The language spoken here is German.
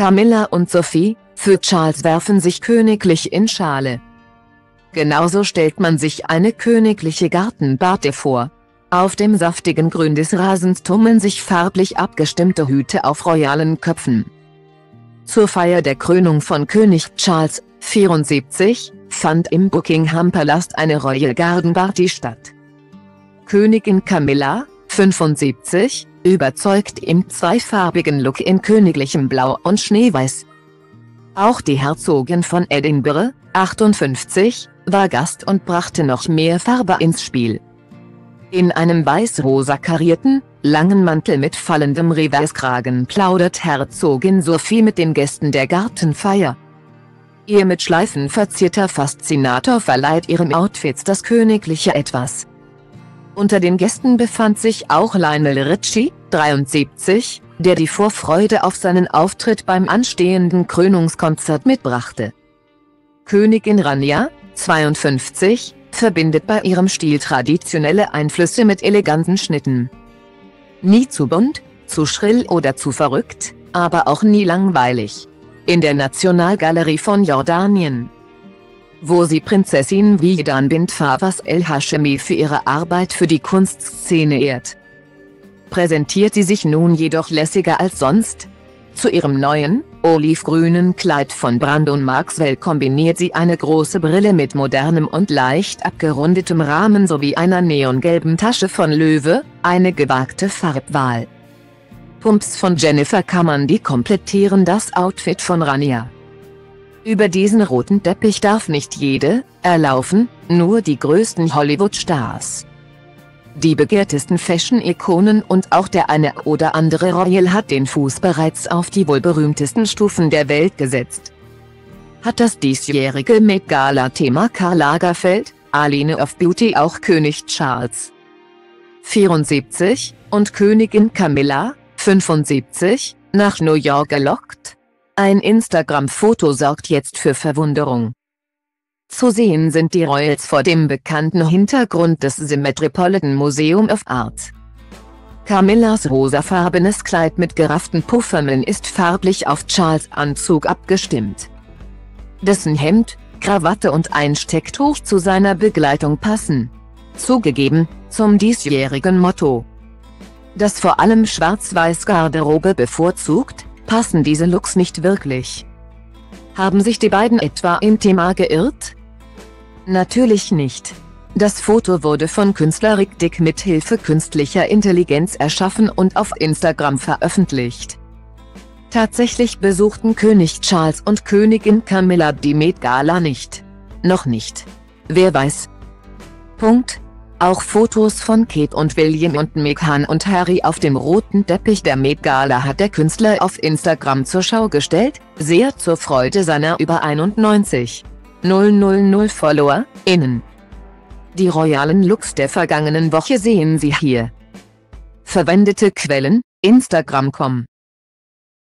Camilla und Sophie, für Charles werfen sich königlich in Schale. Genauso stellt man sich eine königliche Gartenbarte vor. Auf dem saftigen Grün des Rasens tummeln sich farblich abgestimmte Hüte auf royalen Köpfen. Zur Feier der Krönung von König Charles, 74, fand im Buckingham Palast eine Royal Garden Party statt. Königin Camilla, 75, überzeugt im zweifarbigen Look in königlichem Blau und Schneeweiß. Auch die Herzogin von Edinburgh, 58, war Gast und brachte noch mehr Farbe ins Spiel. In einem weiß-rosa karierten, langen Mantel mit fallendem Reverskragen plaudert Herzogin Sophie mit den Gästen der Gartenfeier. Ihr mit Schleifen verzierter Faszinator verleiht ihrem Outfits das königliche Etwas. Unter den Gästen befand sich auch Lionel Richie, 73, der die Vorfreude auf seinen Auftritt beim anstehenden Krönungskonzert mitbrachte. Königin Rania, 52, verbindet bei ihrem Stil traditionelle Einflüsse mit eleganten Schnitten. Nie zu bunt, zu schrill oder zu verrückt, aber auch nie langweilig. In der Nationalgalerie von Jordanien. Wo sie Prinzessin Widan bint Fawaz el-Hashemi für ihre Arbeit für die Kunstszene ehrt. Präsentiert sie sich nun jedoch lässiger als sonst, zu ihrem neuen, olivgrünen Kleid von Brandon Maxwell kombiniert sie eine große Brille mit modernem und leicht abgerundetem Rahmen sowie einer neongelben Tasche von Löwe, eine gewagte Farbwahl. Pumps von Jennifer Kamandi komplettieren das Outfit von Rania. Über diesen roten Teppich darf nicht jede, erlaufen, nur die größten Hollywood-Stars. Die begehrtesten Fashion-Ikonen und auch der eine oder andere Royal hat den Fuß bereits auf die wohl berühmtesten Stufen der Welt gesetzt. Hat das diesjährige Met Gala-Thema Karl Lagerfeld, Aline of Beauty auch König Charles 74 und Königin Camilla 75 nach New York gelockt? Ein Instagram-Foto sorgt jetzt für Verwunderung. Zu sehen sind die Royals vor dem bekannten Hintergrund des The Metropolitan Museum of Art. Camillas rosafarbenes Kleid mit gerafften Puffermeln ist farblich auf Charles Anzug abgestimmt. Dessen Hemd, Krawatte und ein Stecktuch zu seiner Begleitung passen. Zugegeben, zum diesjährigen Motto. Das vor allem schwarz-weiß Garderobe bevorzugt, passen diese Looks nicht wirklich. Haben sich die beiden etwa im Thema geirrt? Natürlich nicht. Das Foto wurde von Künstler Rick Dick mit Hilfe künstlicher Intelligenz erschaffen und auf Instagram veröffentlicht. Tatsächlich besuchten König Charles und Königin Camilla die Met Gala nicht. Noch nicht. Wer weiß. Punkt. Auch Fotos von Kate und William und Meghan und Harry auf dem roten Teppich der Met Gala hat der Künstler auf Instagram zur Schau gestellt, sehr zur Freude seiner über 91. 000 Follower, innen. Die royalen Looks der vergangenen Woche sehen Sie hier. Verwendete Quellen, Instagram.com